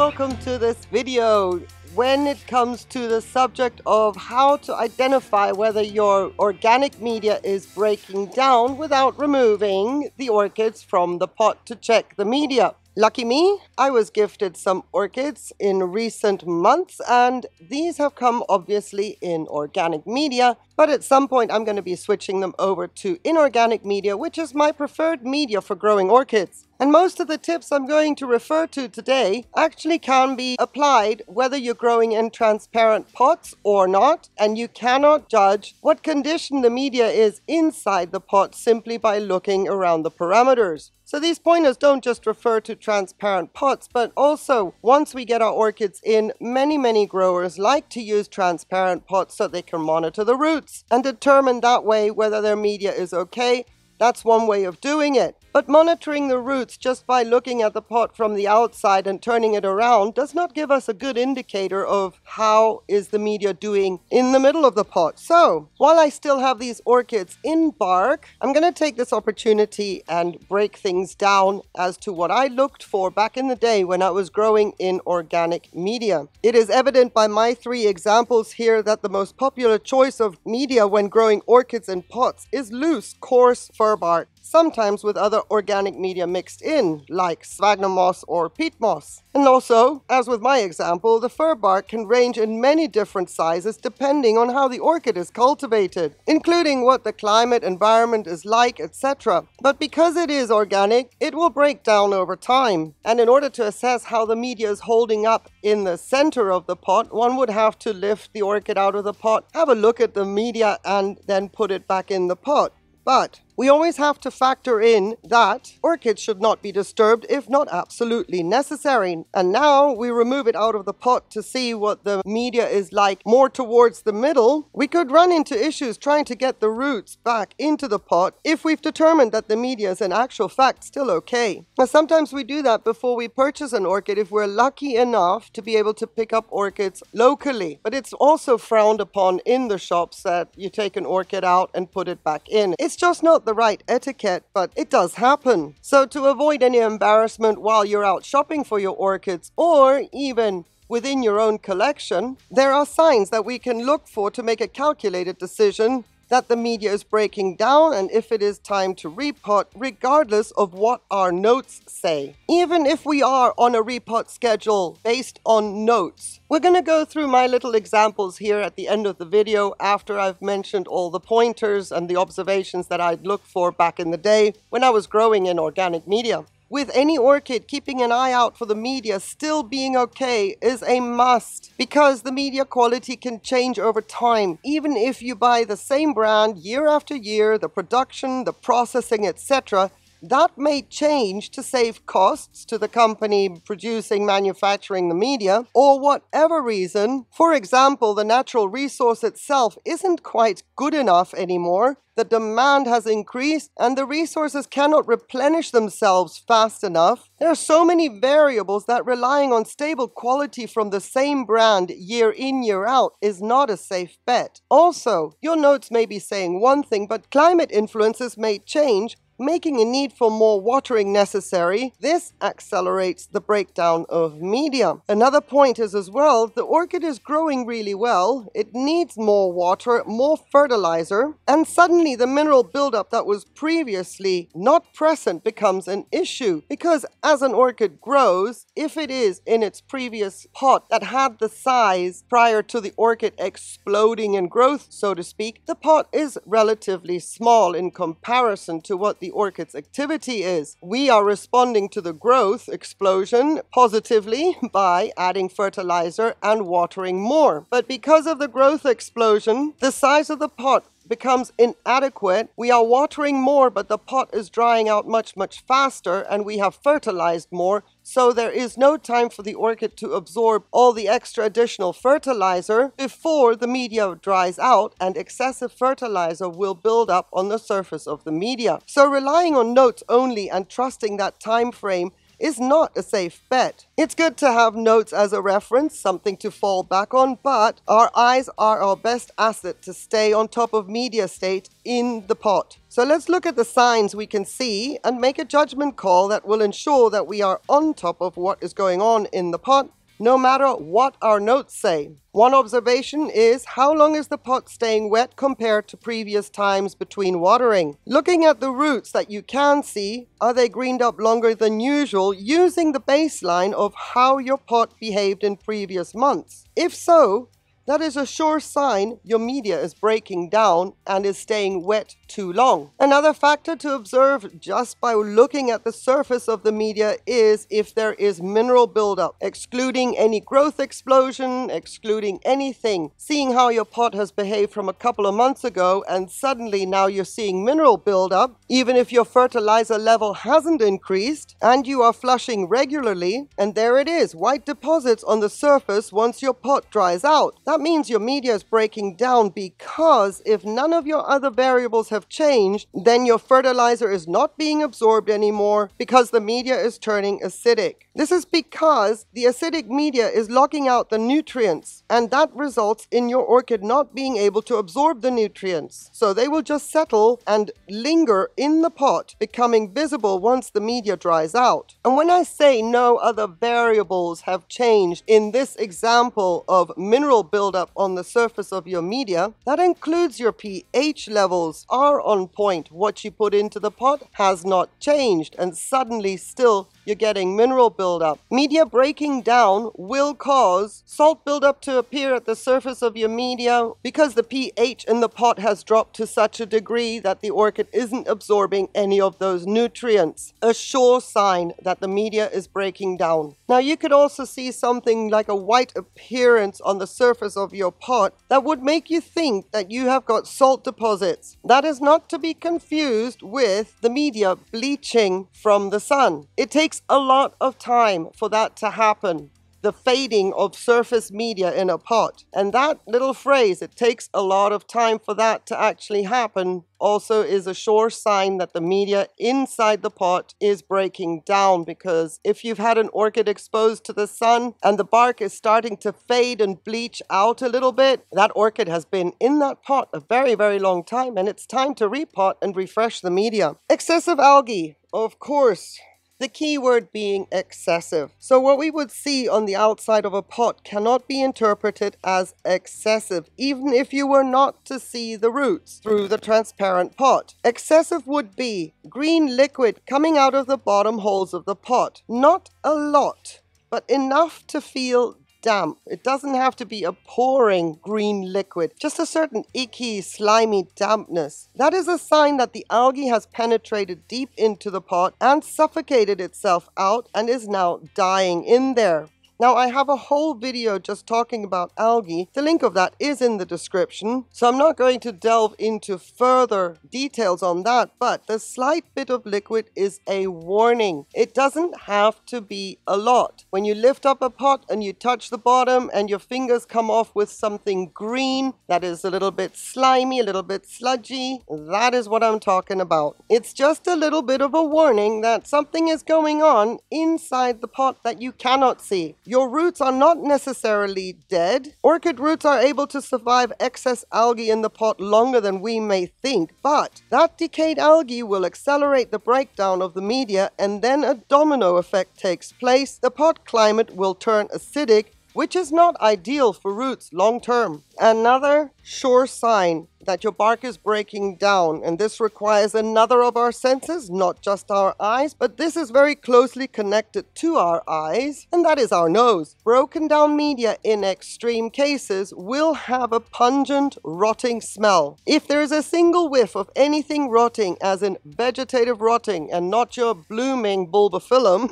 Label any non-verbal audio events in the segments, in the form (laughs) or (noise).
welcome to this video. When it comes to the subject of how to identify whether your organic media is breaking down without removing the orchids from the pot to check the media. Lucky me, I was gifted some orchids in recent months and these have come obviously in organic media, but at some point I'm going to be switching them over to inorganic media, which is my preferred media for growing orchids. And most of the tips I'm going to refer to today actually can be applied whether you're growing in transparent pots or not, and you cannot judge what condition the media is inside the pot simply by looking around the parameters. So these pointers don't just refer to transparent pots, but also once we get our orchids in, many, many growers like to use transparent pots so they can monitor the roots and determine that way whether their media is okay. That's one way of doing it. But monitoring the roots just by looking at the pot from the outside and turning it around does not give us a good indicator of how is the media doing in the middle of the pot. So while I still have these orchids in bark, I'm going to take this opportunity and break things down as to what I looked for back in the day when I was growing in organic media. It is evident by my three examples here that the most popular choice of media when growing orchids in pots is loose, coarse fir bark sometimes with other organic media mixed in, like sphagnum moss or peat moss. And also, as with my example, the fir bark can range in many different sizes depending on how the orchid is cultivated, including what the climate, environment is like, etc. But because it is organic, it will break down over time. And in order to assess how the media is holding up in the center of the pot, one would have to lift the orchid out of the pot, have a look at the media, and then put it back in the pot. But we always have to factor in that orchids should not be disturbed if not absolutely necessary. And now we remove it out of the pot to see what the media is like more towards the middle. We could run into issues trying to get the roots back into the pot if we've determined that the media is in actual fact still okay. Now sometimes we do that before we purchase an orchid if we're lucky enough to be able to pick up orchids locally. But it's also frowned upon in the shops that you take an orchid out and put it back in. It's just not the the right etiquette, but it does happen. So to avoid any embarrassment while you're out shopping for your orchids or even within your own collection, there are signs that we can look for to make a calculated decision that the media is breaking down and if it is time to repot, regardless of what our notes say. Even if we are on a repot schedule based on notes, we're going to go through my little examples here at the end of the video after I've mentioned all the pointers and the observations that I'd look for back in the day when I was growing in organic media with any orchid, keeping an eye out for the media still being okay is a must because the media quality can change over time. Even if you buy the same brand year after year, the production, the processing, etc., that may change to save costs to the company producing, manufacturing the media, or whatever reason. For example, the natural resource itself isn't quite good enough anymore. The demand has increased and the resources cannot replenish themselves fast enough. There are so many variables that relying on stable quality from the same brand year in, year out is not a safe bet. Also, your notes may be saying one thing, but climate influences may change making a need for more watering necessary. This accelerates the breakdown of media. Another point is as well, the orchid is growing really well. It needs more water, more fertilizer, and suddenly the mineral buildup that was previously not present becomes an issue because as an orchid grows, if it is in its previous pot that had the size prior to the orchid exploding in growth, so to speak, the pot is relatively small in comparison to what the orchid's activity is. We are responding to the growth explosion positively (laughs) by adding fertilizer and watering more. But because of the growth explosion, the size of the pot becomes inadequate. We are watering more, but the pot is drying out much, much faster, and we have fertilized more. So there is no time for the orchid to absorb all the extra additional fertilizer before the media dries out, and excessive fertilizer will build up on the surface of the media. So relying on notes only and trusting that time frame is not a safe bet. It's good to have notes as a reference, something to fall back on, but our eyes are our best asset to stay on top of media state in the pot. So let's look at the signs we can see and make a judgment call that will ensure that we are on top of what is going on in the pot no matter what our notes say. One observation is how long is the pot staying wet compared to previous times between watering? Looking at the roots that you can see, are they greened up longer than usual using the baseline of how your pot behaved in previous months? If so, that is a sure sign your media is breaking down and is staying wet too long. Another factor to observe just by looking at the surface of the media is if there is mineral buildup, excluding any growth explosion, excluding anything. Seeing how your pot has behaved from a couple of months ago and suddenly now you're seeing mineral buildup, even if your fertilizer level hasn't increased and you are flushing regularly, and there it is, white deposits on the surface once your pot dries out. That that means your media is breaking down because if none of your other variables have changed, then your fertilizer is not being absorbed anymore because the media is turning acidic. This is because the acidic media is locking out the nutrients, and that results in your orchid not being able to absorb the nutrients. So they will just settle and linger in the pot, becoming visible once the media dries out. And when I say no other variables have changed in this example of mineral buildup on the surface of your media, that includes your pH levels are on point. What you put into the pot has not changed, and suddenly still you're getting mineral buildup. Media breaking down will cause salt buildup to appear at the surface of your media because the pH in the pot has dropped to such a degree that the orchid isn't absorbing any of those nutrients. A sure sign that the media is breaking down. Now you could also see something like a white appearance on the surface of your pot that would make you think that you have got salt deposits. That is not to be confused with the media bleaching from the sun. It takes a lot of time for that to happen. The fading of surface media in a pot. And that little phrase, it takes a lot of time for that to actually happen, also is a sure sign that the media inside the pot is breaking down because if you've had an orchid exposed to the sun and the bark is starting to fade and bleach out a little bit, that orchid has been in that pot a very, very long time and it's time to repot and refresh the media. Excessive algae, of course, the key word being excessive. So what we would see on the outside of a pot cannot be interpreted as excessive, even if you were not to see the roots through the transparent pot. Excessive would be green liquid coming out of the bottom holes of the pot. Not a lot, but enough to feel damp. It doesn't have to be a pouring green liquid, just a certain icky, slimy dampness. That is a sign that the algae has penetrated deep into the pot and suffocated itself out and is now dying in there. Now I have a whole video just talking about algae. The link of that is in the description. So I'm not going to delve into further details on that, but the slight bit of liquid is a warning. It doesn't have to be a lot. When you lift up a pot and you touch the bottom and your fingers come off with something green that is a little bit slimy, a little bit sludgy, that is what I'm talking about. It's just a little bit of a warning that something is going on inside the pot that you cannot see. Your roots are not necessarily dead. Orchid roots are able to survive excess algae in the pot longer than we may think, but that decayed algae will accelerate the breakdown of the media and then a domino effect takes place. The pot climate will turn acidic which is not ideal for roots long term. Another sure sign that your bark is breaking down, and this requires another of our senses, not just our eyes, but this is very closely connected to our eyes, and that is our nose. Broken down media in extreme cases will have a pungent, rotting smell. If there is a single whiff of anything rotting, as in vegetative rotting, and not your blooming bulbophyllum,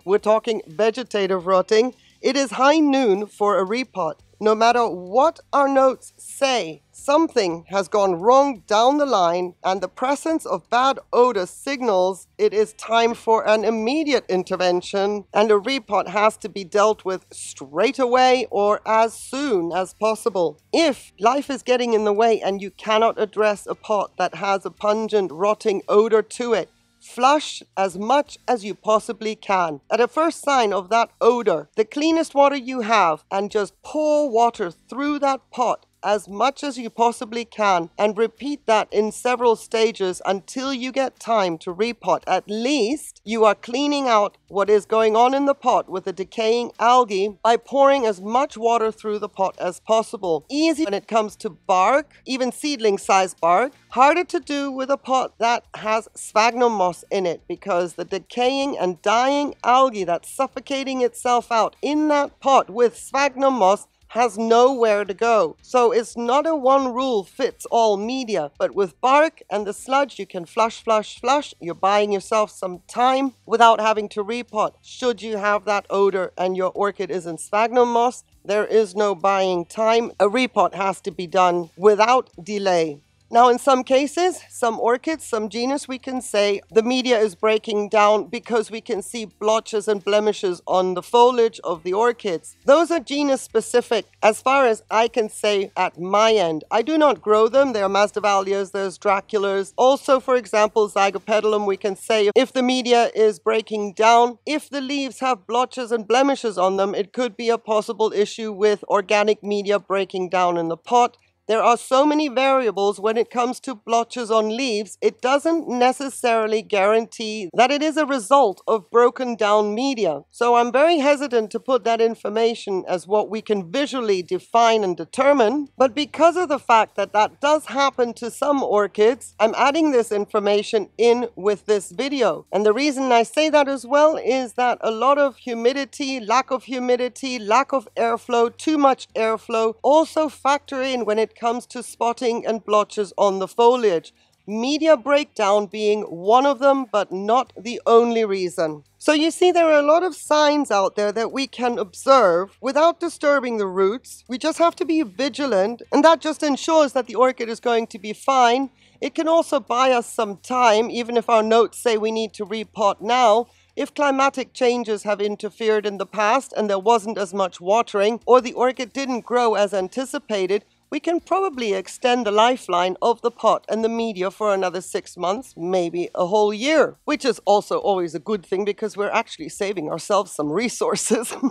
(laughs) we're talking vegetative rotting it is high noon for a repot. No matter what our notes say, something has gone wrong down the line, and the presence of bad odor signals it is time for an immediate intervention, and a repot has to be dealt with straight away or as soon as possible. If life is getting in the way and you cannot address a pot that has a pungent, rotting odor to it, Flush as much as you possibly can. At a first sign of that odor, the cleanest water you have, and just pour water through that pot as much as you possibly can and repeat that in several stages until you get time to repot. At least you are cleaning out what is going on in the pot with the decaying algae by pouring as much water through the pot as possible. Easy when it comes to bark, even seedling size bark. Harder to do with a pot that has sphagnum moss in it because the decaying and dying algae that's suffocating itself out in that pot with sphagnum moss has nowhere to go. So it's not a one rule fits all media, but with bark and the sludge, you can flush, flush, flush. You're buying yourself some time without having to repot. Should you have that odor and your orchid is in sphagnum moss, there is no buying time. A repot has to be done without delay. Now, in some cases, some orchids, some genus, we can say the media is breaking down because we can see blotches and blemishes on the foliage of the orchids. Those are genus specific as far as I can say at my end. I do not grow them. There are Masdevallias, there's Draculas. Also, for example, Zygopetalum, we can say if the media is breaking down, if the leaves have blotches and blemishes on them, it could be a possible issue with organic media breaking down in the pot. There are so many variables when it comes to blotches on leaves, it doesn't necessarily guarantee that it is a result of broken down media. So I'm very hesitant to put that information as what we can visually define and determine. But because of the fact that that does happen to some orchids, I'm adding this information in with this video. And the reason I say that as well is that a lot of humidity, lack of humidity, lack of airflow, too much airflow also factor in when it comes to spotting and blotches on the foliage. Media breakdown being one of them, but not the only reason. So you see, there are a lot of signs out there that we can observe without disturbing the roots. We just have to be vigilant, and that just ensures that the orchid is going to be fine. It can also buy us some time, even if our notes say we need to repot now. If climatic changes have interfered in the past and there wasn't as much watering, or the orchid didn't grow as anticipated, we can probably extend the lifeline of the pot and the media for another six months, maybe a whole year, which is also always a good thing because we're actually saving ourselves some resources. (laughs)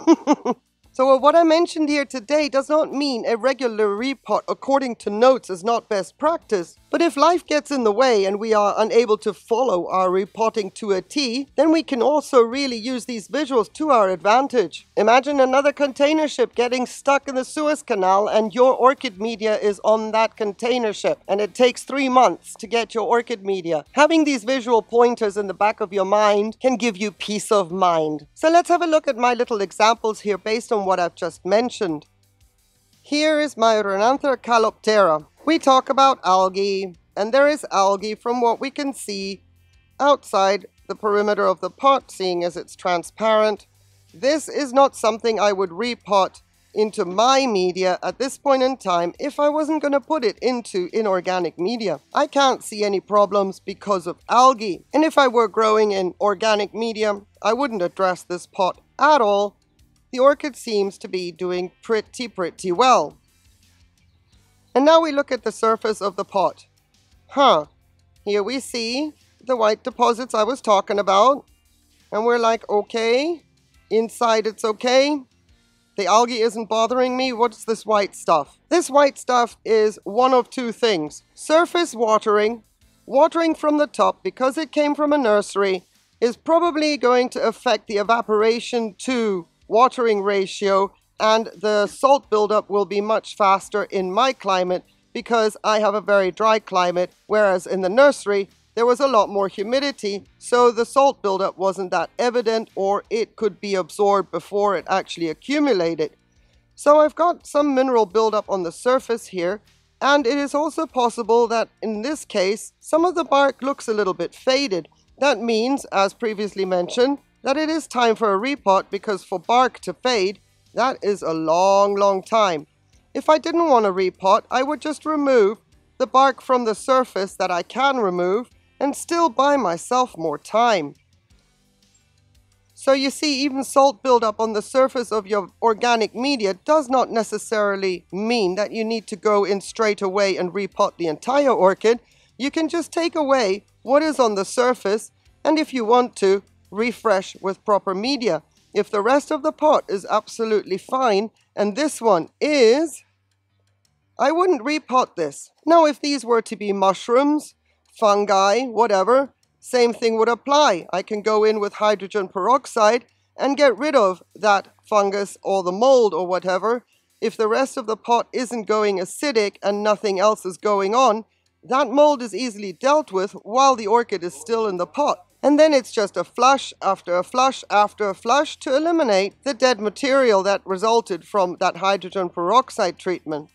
So uh, what I mentioned here today does not mean a regular repot according to notes is not best practice. But if life gets in the way and we are unable to follow our repotting to a T, then we can also really use these visuals to our advantage. Imagine another container ship getting stuck in the Suez Canal and your orchid media is on that container ship and it takes three months to get your orchid media. Having these visual pointers in the back of your mind can give you peace of mind. So let's have a look at my little examples here based on what I've just mentioned. Here is my Renanthera caloptera. We talk about algae, and there is algae from what we can see outside the perimeter of the pot, seeing as it's transparent. This is not something I would repot into my media at this point in time if I wasn't going to put it into inorganic media. I can't see any problems because of algae. And if I were growing in organic medium, I wouldn't address this pot at all the orchid seems to be doing pretty, pretty well. And now we look at the surface of the pot. Huh, here we see the white deposits I was talking about. And we're like, okay, inside it's okay. The algae isn't bothering me. What's this white stuff? This white stuff is one of two things. Surface watering, watering from the top because it came from a nursery, is probably going to affect the evaporation to watering ratio, and the salt buildup will be much faster in my climate because I have a very dry climate, whereas in the nursery, there was a lot more humidity, so the salt buildup wasn't that evident or it could be absorbed before it actually accumulated. So I've got some mineral buildup on the surface here, and it is also possible that in this case, some of the bark looks a little bit faded. That means, as previously mentioned, that it is time for a repot because for bark to fade, that is a long, long time. If I didn't want to repot, I would just remove the bark from the surface that I can remove and still buy myself more time. So you see, even salt buildup on the surface of your organic media does not necessarily mean that you need to go in straight away and repot the entire orchid. You can just take away what is on the surface And if you want to, refresh with proper media. If the rest of the pot is absolutely fine, and this one is, I wouldn't repot this. Now, if these were to be mushrooms, fungi, whatever, same thing would apply. I can go in with hydrogen peroxide and get rid of that fungus or the mold or whatever. If the rest of the pot isn't going acidic and nothing else is going on, that mold is easily dealt with while the orchid is still in the pot. And then it's just a flush after a flush after a flush to eliminate the dead material that resulted from that hydrogen peroxide treatment.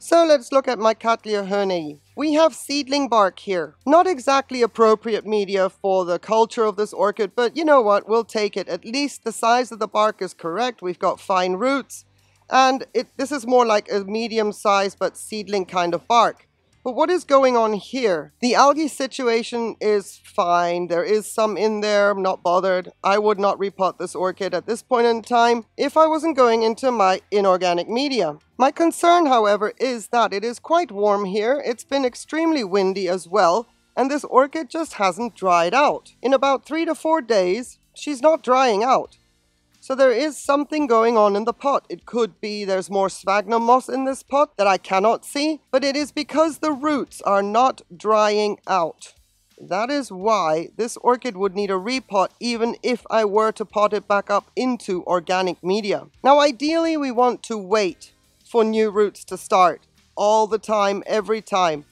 So let's look at my Cattleya hoehnei. We have seedling bark here. Not exactly appropriate media for the culture of this orchid, but you know what, we'll take it. At least the size of the bark is correct. We've got fine roots. And it, this is more like a medium size but seedling kind of bark. But what is going on here? The algae situation is fine. There is some in there. I'm not bothered. I would not repot this orchid at this point in time if I wasn't going into my inorganic media. My concern, however, is that it is quite warm here. It's been extremely windy as well. And this orchid just hasn't dried out. In about three to four days, she's not drying out. So there is something going on in the pot. It could be there's more sphagnum moss in this pot that I cannot see, but it is because the roots are not drying out. That is why this orchid would need a repot even if I were to pot it back up into organic media. Now ideally we want to wait for new roots to start all the time, every time.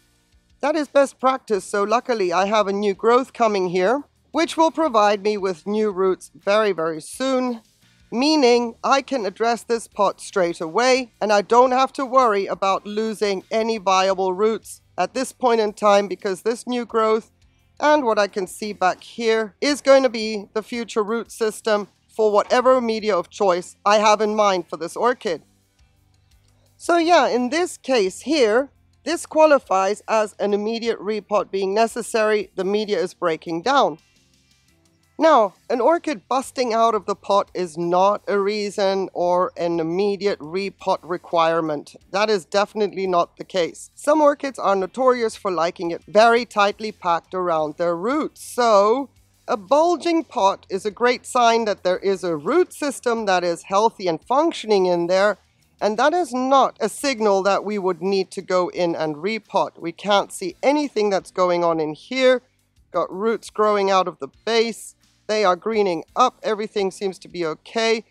That is best practice, so luckily I have a new growth coming here, which will provide me with new roots very, very soon meaning I can address this pot straight away and I don't have to worry about losing any viable roots at this point in time because this new growth and what I can see back here is going to be the future root system for whatever media of choice I have in mind for this orchid. So yeah, in this case here, this qualifies as an immediate repot being necessary. The media is breaking down. Now, an orchid busting out of the pot is not a reason or an immediate repot requirement. That is definitely not the case. Some orchids are notorious for liking it very tightly packed around their roots. So, a bulging pot is a great sign that there is a root system that is healthy and functioning in there. And that is not a signal that we would need to go in and repot. We can't see anything that's going on in here. Got roots growing out of the base they are greening up. Everything seems to be okay.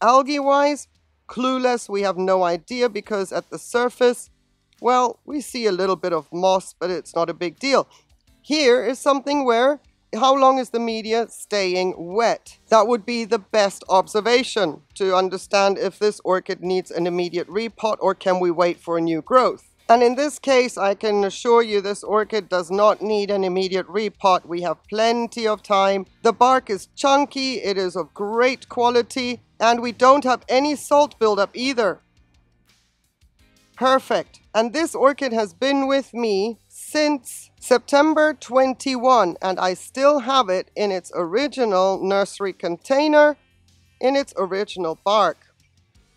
Algae-wise, clueless. We have no idea because at the surface, well, we see a little bit of moss, but it's not a big deal. Here is something where how long is the media staying wet? That would be the best observation to understand if this orchid needs an immediate repot or can we wait for a new growth. And in this case, I can assure you this orchid does not need an immediate repot. We have plenty of time. The bark is chunky, it is of great quality, and we don't have any salt buildup either. Perfect. And this orchid has been with me since September 21, and I still have it in its original nursery container, in its original bark.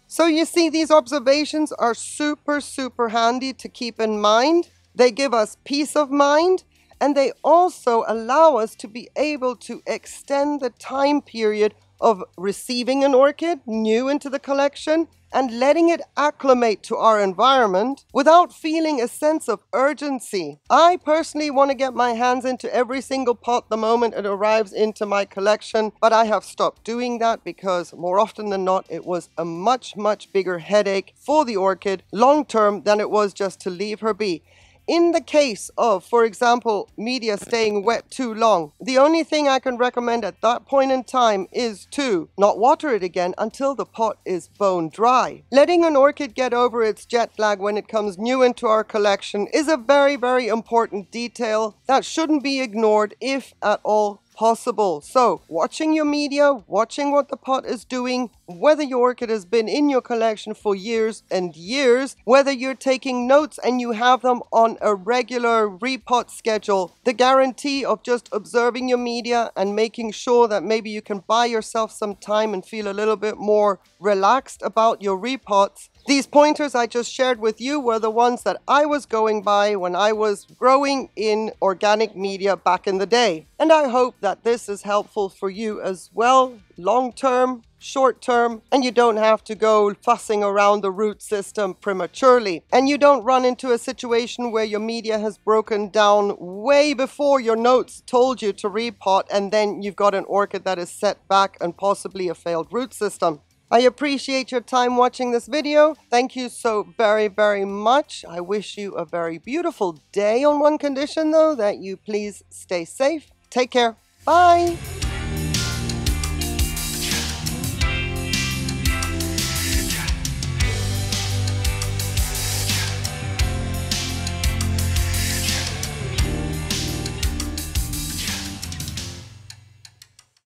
So you see, these observations are super, super handy to keep in mind. They give us peace of mind and they also allow us to be able to extend the time period of receiving an orchid new into the collection and letting it acclimate to our environment without feeling a sense of urgency. I personally want to get my hands into every single pot the moment it arrives into my collection, but I have stopped doing that because more often than not, it was a much, much bigger headache for the orchid long term than it was just to leave her be. In the case of, for example, media staying wet too long, the only thing I can recommend at that point in time is to not water it again until the pot is bone dry. Letting an orchid get over its jet lag when it comes new into our collection is a very, very important detail that shouldn't be ignored if at all possible. So, watching your media, watching what the pot is doing, whether your orchid has been in your collection for years and years, whether you're taking notes and you have them on a regular repot schedule, the guarantee of just observing your media and making sure that maybe you can buy yourself some time and feel a little bit more relaxed about your repots these pointers I just shared with you were the ones that I was going by when I was growing in organic media back in the day. And I hope that this is helpful for you as well, long term, short term, and you don't have to go fussing around the root system prematurely. And you don't run into a situation where your media has broken down way before your notes told you to repot, and then you've got an orchid that is set back and possibly a failed root system. I appreciate your time watching this video. Thank you so very, very much. I wish you a very beautiful day on one condition though, that you please stay safe. Take care. Bye.